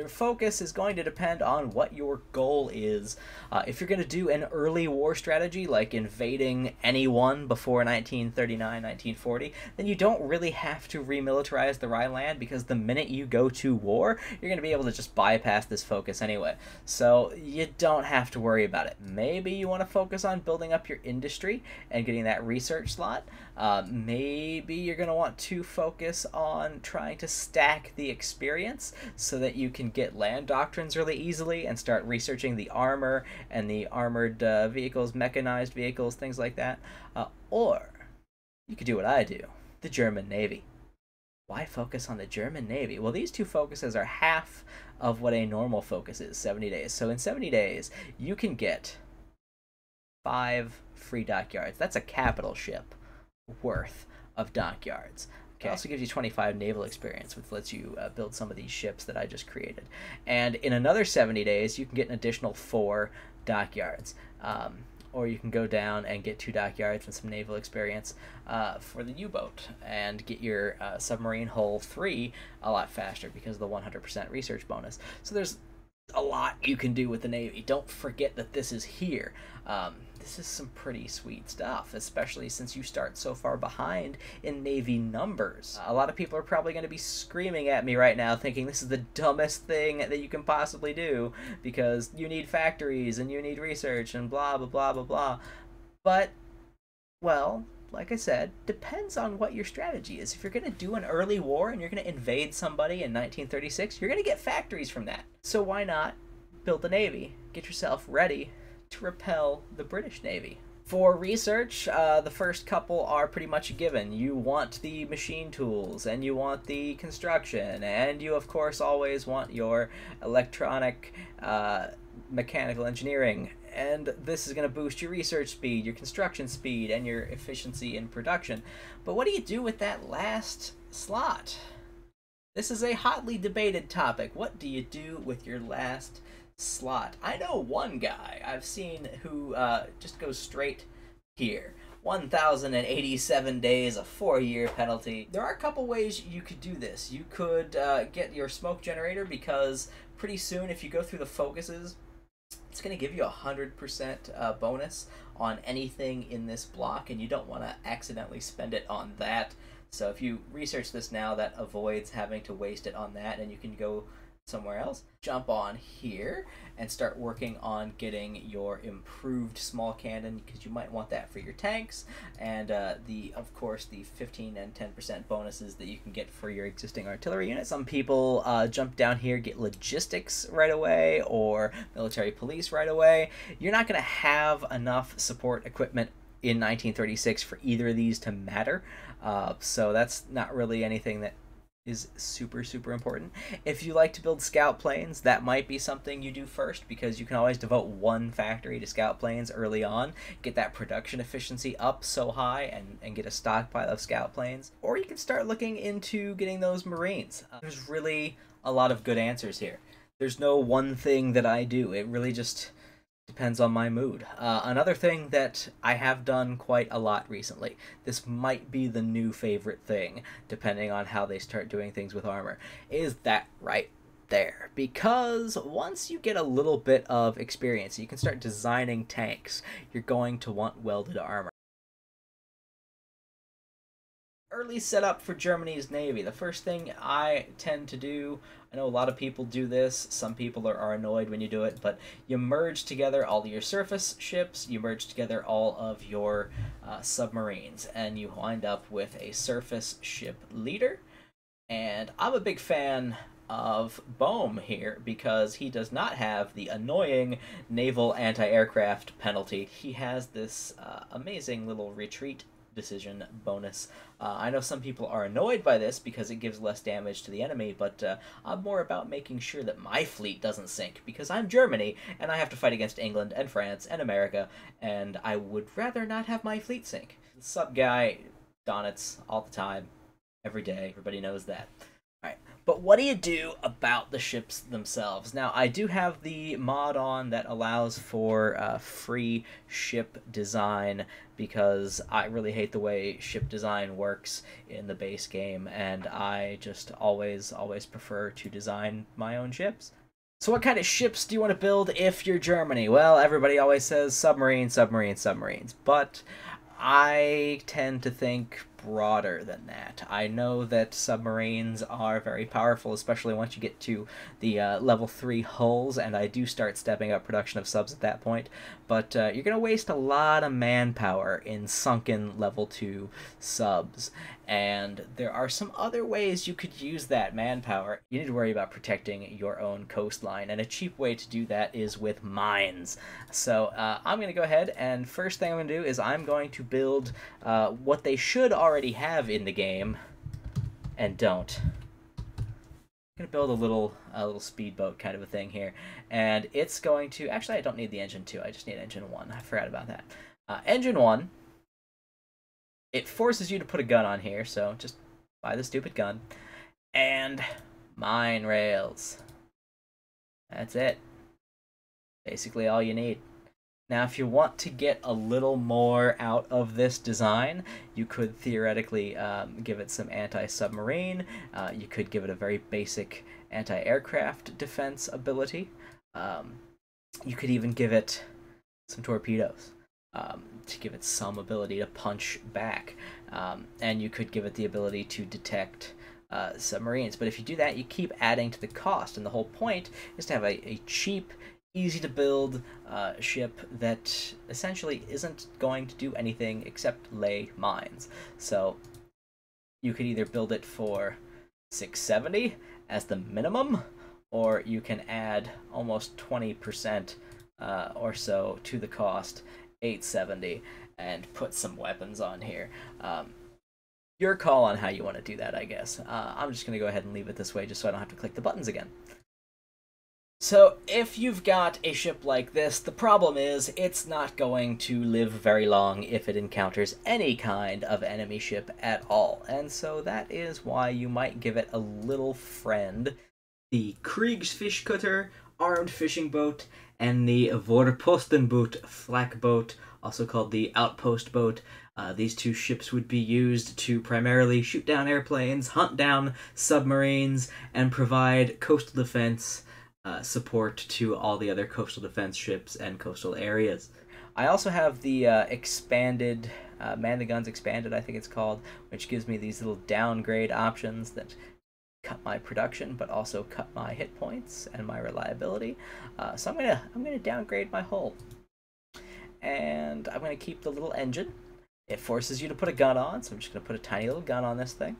Their focus is going to depend on what your goal is. Uh, if you're going to do an early war strategy, like invading anyone before 1939, 1940, then you don't really have to remilitarize the Rhineland because the minute you go to war, you're going to be able to just bypass this focus anyway. So you don't have to worry about it. Maybe you want to focus on building up your industry and getting that research slot. Uh, maybe you're going to want to focus on trying to stack the experience so that you can get land doctrines really easily and start researching the armor and the armored uh, vehicles, mechanized vehicles, things like that. Uh, or you could do what I do the German Navy. Why focus on the German Navy? Well, these two focuses are half of what a normal focus is 70 days. So in 70 days, you can get five free dockyards. That's a capital ship worth of dockyards. Okay. It also gives you 25 naval experience, which lets you uh, build some of these ships that I just created. And in another 70 days, you can get an additional four dockyards. Um, or you can go down and get two dockyards and some naval experience uh, for the U-boat and get your uh, submarine hull 3 a lot faster because of the 100% research bonus. So there's a lot you can do with the Navy. Don't forget that this is here. Um, this is some pretty sweet stuff, especially since you start so far behind in Navy numbers. A lot of people are probably going to be screaming at me right now, thinking this is the dumbest thing that you can possibly do because you need factories and you need research and blah, blah, blah, blah, blah. But, well, like I said, depends on what your strategy is. If you're going to do an early war and you're going to invade somebody in 1936, you're going to get factories from that. So why not build a navy? Get yourself ready to repel the British Navy. For research, uh, the first couple are pretty much a given. You want the machine tools, and you want the construction, and you, of course, always want your electronic, uh, mechanical engineering. And this is going to boost your research speed, your construction speed, and your efficiency in production. But what do you do with that last slot? This is a hotly debated topic. What do you do with your last slot. I know one guy I've seen who uh, just goes straight here. 1,087 days, a four year penalty. There are a couple ways you could do this. You could uh, get your smoke generator because pretty soon, if you go through the focuses, it's going to give you a 100% uh, bonus on anything in this block, and you don't want to accidentally spend it on that. So if you research this now, that avoids having to waste it on that, and you can go somewhere else, jump on here and start working on getting your improved small cannon because you might want that for your tanks and uh, the of course the 15 and 10% bonuses that you can get for your existing artillery unit. Some people uh, jump down here get logistics right away or military police right away. You're not going to have enough support equipment in 1936 for either of these to matter. Uh, so that's not really anything that is super super important. If you like to build scout planes, that might be something you do first because you can always devote one factory to scout planes early on, get that production efficiency up so high and, and get a stockpile of scout planes. Or you can start looking into getting those marines. Uh, there's really a lot of good answers here. There's no one thing that I do. It really just Depends on my mood. Uh, another thing that I have done quite a lot recently, this might be the new favorite thing, depending on how they start doing things with armor, is that right there. Because once you get a little bit of experience, you can start designing tanks, you're going to want welded armor. Early setup for Germany's navy. The first thing I tend to do I know a lot of people do this. Some people are, are annoyed when you do it, but you merge together all your surface ships, you merge together all of your uh, submarines, and you wind up with a surface ship leader. And I'm a big fan of Bohm here because he does not have the annoying naval anti aircraft penalty. He has this uh, amazing little retreat decision bonus. Uh, I know some people are annoyed by this because it gives less damage to the enemy, but uh, I'm more about making sure that my fleet doesn't sink because I'm Germany and I have to fight against England and France and America, and I would rather not have my fleet sink. Sup guy, Donitz, all the time, every day. Everybody knows that. But what do you do about the ships themselves? Now, I do have the mod on that allows for uh, free ship design because I really hate the way ship design works in the base game, and I just always, always prefer to design my own ships. So what kind of ships do you want to build if you're Germany? Well, everybody always says submarine, submarine, submarines, but I tend to think broader than that. I know that submarines are very powerful, especially once you get to the uh, level 3 hulls, and I do start stepping up production of subs at that point, but uh, you're going to waste a lot of manpower in sunken level 2 subs, and there are some other ways you could use that manpower. You need to worry about protecting your own coastline, and a cheap way to do that is with mines. So uh, I'm going to go ahead, and first thing I'm going to do is I'm going to build uh, what they should already have in the game, and don't. I'm gonna build a little a little speedboat kind of a thing here, and it's going to actually I don't need the engine two. I just need engine one. I forgot about that. Uh, engine one it forces you to put a gun on here, so just buy the stupid gun. And mine rails. That's it. Basically all you need. Now, if you want to get a little more out of this design, you could theoretically um, give it some anti-submarine. Uh, you could give it a very basic anti-aircraft defense ability. Um, you could even give it some torpedoes um, to give it some ability to punch back. Um, and you could give it the ability to detect uh, submarines. But if you do that, you keep adding to the cost. And the whole point is to have a, a cheap, easy to build uh, ship that essentially isn't going to do anything except lay mines. So you could either build it for 670 as the minimum, or you can add almost 20% uh, or so to the cost 870 and put some weapons on here. Um, your call on how you want to do that, I guess. Uh, I'm just going to go ahead and leave it this way just so I don't have to click the buttons again. So, if you've got a ship like this, the problem is it's not going to live very long if it encounters any kind of enemy ship at all. And so that is why you might give it a little friend. The Kriegsfischkutter armed fishing boat and the Vorpostenboot flak boat, also called the outpost boat. Uh, these two ships would be used to primarily shoot down airplanes, hunt down submarines, and provide coastal defense uh, support to all the other coastal defense ships and coastal areas. I also have the uh, expanded, uh, Man the Guns Expanded, I think it's called, which gives me these little downgrade options that cut my production, but also cut my hit points and my reliability. Uh, so I'm gonna I'm gonna downgrade my hull, and I'm gonna keep the little engine. It forces you to put a gun on, so I'm just gonna put a tiny little gun on this thing.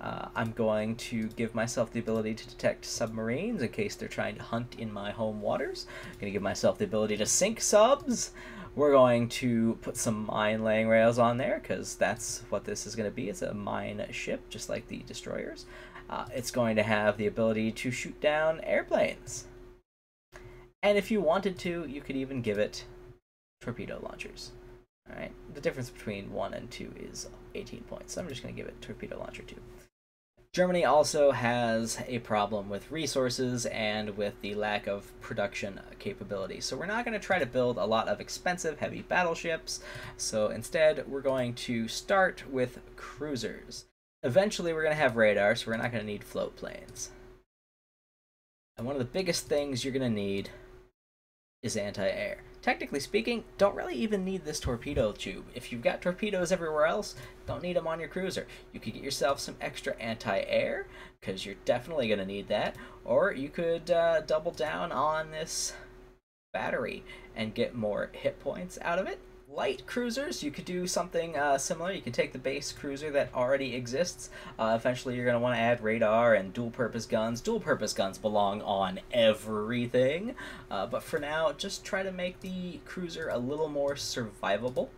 Uh, I'm going to give myself the ability to detect submarines in case they're trying to hunt in my home waters. I'm going to give myself the ability to sink subs. We're going to put some mine laying rails on there because that's what this is going to be. It's a mine ship, just like the destroyers. Uh, it's going to have the ability to shoot down airplanes. And if you wanted to, you could even give it torpedo launchers. Alright, the difference between 1 and 2 is 18 points, so I'm just going to give it torpedo launcher 2. Germany also has a problem with resources and with the lack of production capability. So we're not going to try to build a lot of expensive heavy battleships. So instead, we're going to start with cruisers. Eventually, we're going to have radar, so we're not going to need float planes. And one of the biggest things you're going to need is anti-air. Technically speaking, don't really even need this torpedo tube. If you've got torpedoes everywhere else, don't need them on your cruiser. You could get yourself some extra anti-air, because you're definitely going to need that, or you could uh, double down on this battery and get more hit points out of it light cruisers, you could do something uh, similar. You could take the base cruiser that already exists. Uh, eventually, you're going to want to add radar and dual-purpose guns. Dual-purpose guns belong on everything. Uh, but for now, just try to make the cruiser a little more survivable.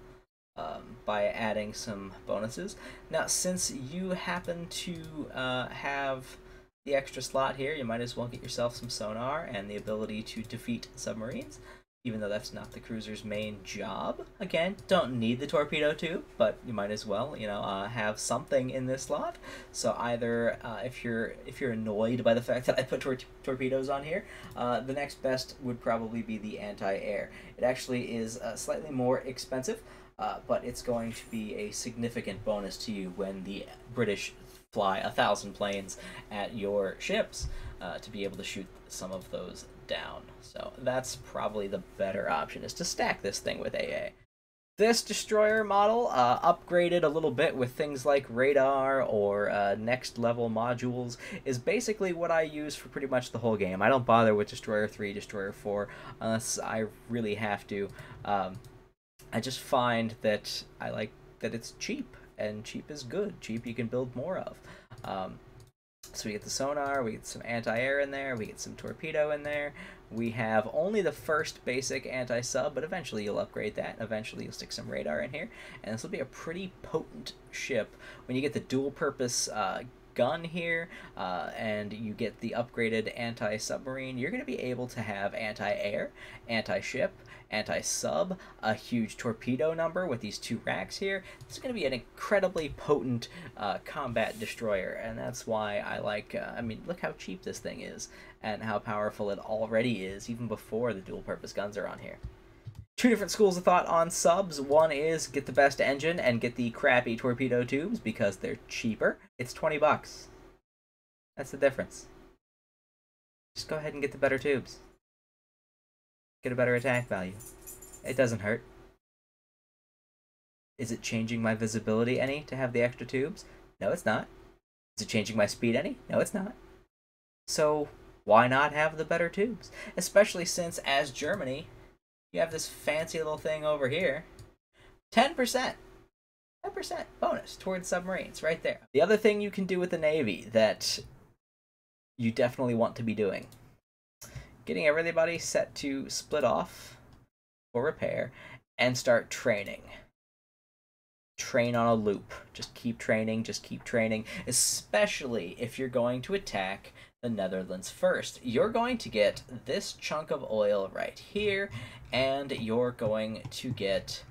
Um, by adding some bonuses. Now, since you happen to uh, have the extra slot here, you might as well get yourself some sonar and the ability to defeat submarines even though that's not the cruiser's main job. Again, don't need the torpedo tube, but you might as well, you know, uh, have something in this slot. So either uh, if you're if you're annoyed by the fact that I put tor- torpedoes on here, uh, the next best would probably be the anti-air. It actually is uh, slightly more expensive, uh, but it's going to be a significant bonus to you when the British fly a thousand planes at your ships uh, to be able to shoot some of those down. So that's probably the better option is to stack this thing with AA. This destroyer model, uh, upgraded a little bit with things like radar or uh, next level modules, is basically what I use for pretty much the whole game. I don't bother with Destroyer 3, Destroyer 4, unless I really have to. Um, I just find that I like that it's cheap, and cheap is good. Cheap you can build more of. Um, so we get the sonar, we get some anti-air in there, we get some torpedo in there. We have only the first basic anti-sub, but eventually you'll upgrade that. Eventually you'll stick some radar in here, and this will be a pretty potent ship. When you get the dual-purpose uh, gun here, uh, and you get the upgraded anti-submarine, you're going to be able to have anti-air, anti-ship, anti-sub, a huge torpedo number with these two racks here. This is going to be an incredibly potent uh, combat destroyer, and that's why I like, uh, I mean, look how cheap this thing is, and how powerful it already is, even before the dual-purpose guns are on here two different schools of thought on subs. One is get the best engine and get the crappy torpedo tubes because they're cheaper. It's 20 bucks. That's the difference. Just go ahead and get the better tubes. Get a better attack value. It doesn't hurt. Is it changing my visibility any to have the extra tubes? No, it's not. Is it changing my speed any? No, it's not. So, why not have the better tubes? Especially since, as Germany, you have this fancy little thing over here. 10%. 10% bonus towards submarines right there. The other thing you can do with the Navy that you definitely want to be doing getting everybody set to split off for repair and start training. Train on a loop. Just keep training, just keep training, especially if you're going to attack the Netherlands first. You're going to get this chunk of oil right here, and you're going to get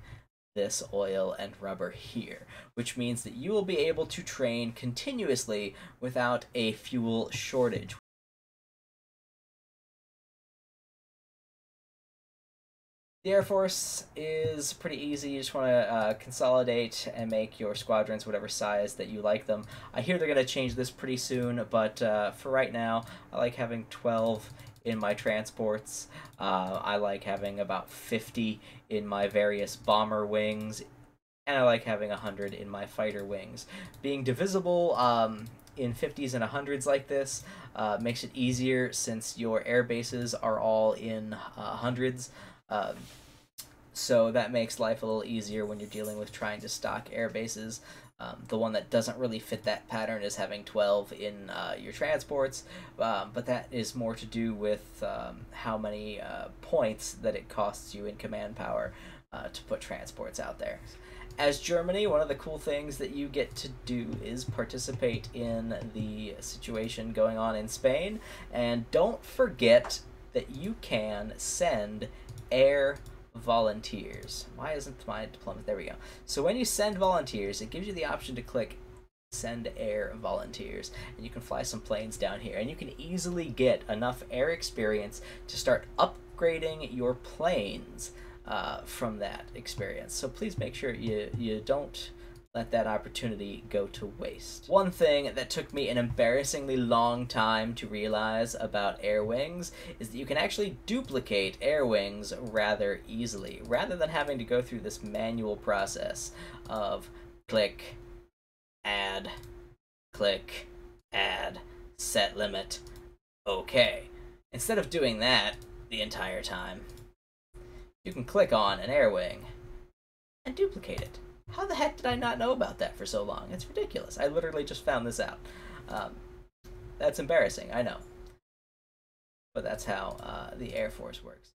this oil and rubber here, which means that you will be able to train continuously without a fuel shortage. The Air Force is pretty easy. You just want to uh, consolidate and make your squadrons whatever size that you like them. I hear they're going to change this pretty soon, but uh, for right now, I like having 12 in my transports. Uh, I like having about 50 in my various bomber wings, and I like having 100 in my fighter wings. Being divisible um, in 50s and 100s like this uh, makes it easier since your air bases are all in uh, hundreds. Um, so that makes life a little easier when you're dealing with trying to stock air bases. Um, the one that doesn't really fit that pattern is having 12 in uh, your transports, um, but that is more to do with um, how many uh, points that it costs you in command power uh, to put transports out there. As Germany, one of the cool things that you get to do is participate in the situation going on in Spain, and don't forget that you can send air volunteers. Why isn't my deployment? There we go. So when you send volunteers, it gives you the option to click send air volunteers and you can fly some planes down here and you can easily get enough air experience to start upgrading your planes uh, from that experience. So please make sure you, you don't let that opportunity go to waste. One thing that took me an embarrassingly long time to realize about air wings is that you can actually duplicate air wings rather easily, rather than having to go through this manual process of click, add, click, add, set limit, okay. Instead of doing that the entire time, you can click on an air wing and duplicate it. How the heck did I not know about that for so long? It's ridiculous. I literally just found this out. Um, that's embarrassing, I know. But that's how uh, the Air Force works.